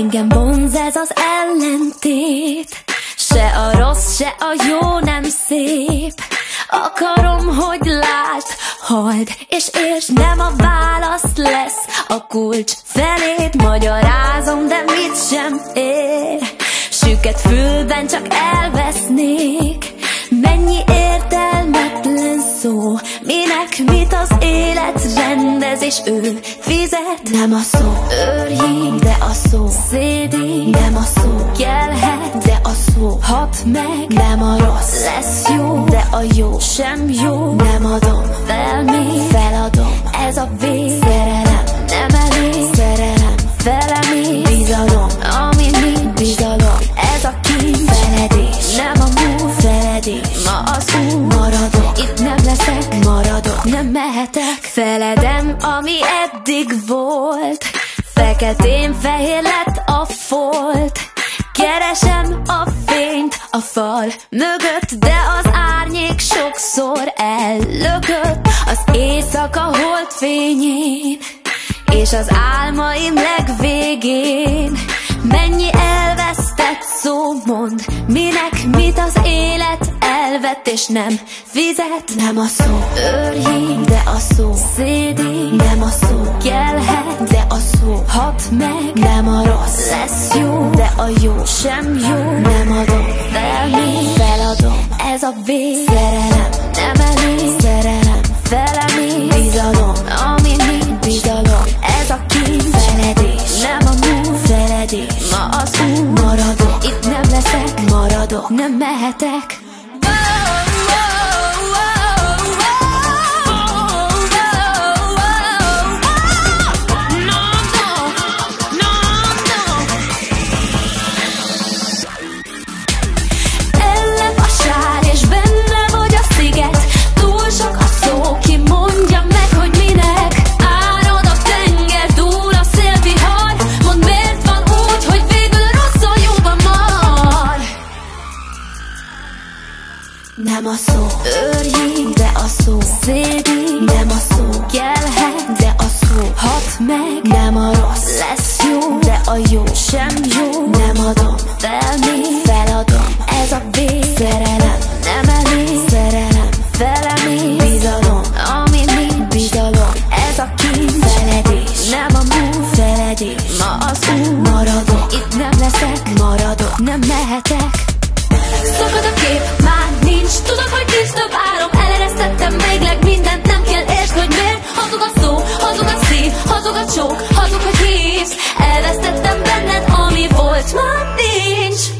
Engem vonz ez az ellentét. Se a rossz, se a jó nem szép. Akarom, hogy lát, hald és értsd Nem a válasz lesz. A kulcs felét Magyarázom, de mit sem ér. Süket fülben csak Minek mit az élet? Rendez És ő fizet. Nem a szó. Őrjék, de a szó. Szédék Nem a szó. Kelhet, de a szó. Hat meg. Nem a rossz. Lesz jó, de a jó. Sem jó. Nem adom. Fel még, feladom. Ez a vég, szerelem. Nem elég. Szerelem. Felemé, bizalom. Ami nincs, bizalom. Ez a kincs, feledés. Nem a múlt, feledés. Ma az út, maradok. Itt nem leszek, maradok Nem mehetek, feledem Ami eddig volt. Feketén fehér lett a folt. Keresem a fényt a fal mögött De az árnyék sokszor ellökött. Az éjszaka holt fényén És az álmaim legvégén. Mennyi elvesztett szó mond Minek mit az élet elvett és nem fizet. Nem a szó őrjék, de a szó szédék Nem a szó kelhet, de a szó hat meg. Nem a rossz lesz jó, de a jó sem jó. Nem adom fel még, feladom Ez a vég, szerelem nem elég. Szerelem felemé, bizalom Ami nincs, bizalom Ez a kincs, feledés. Nem a múlt, feledés. Ma az út, maradok. Itt nem leszek, maradok Nem mehetek Nem a szó őrjék, de a szó szédék Nem a szó kelhet, de a szó hat meg. Nem a olcsó, hazug, hogy hívsz. Elvesztettem benned, ami volt, már nincs.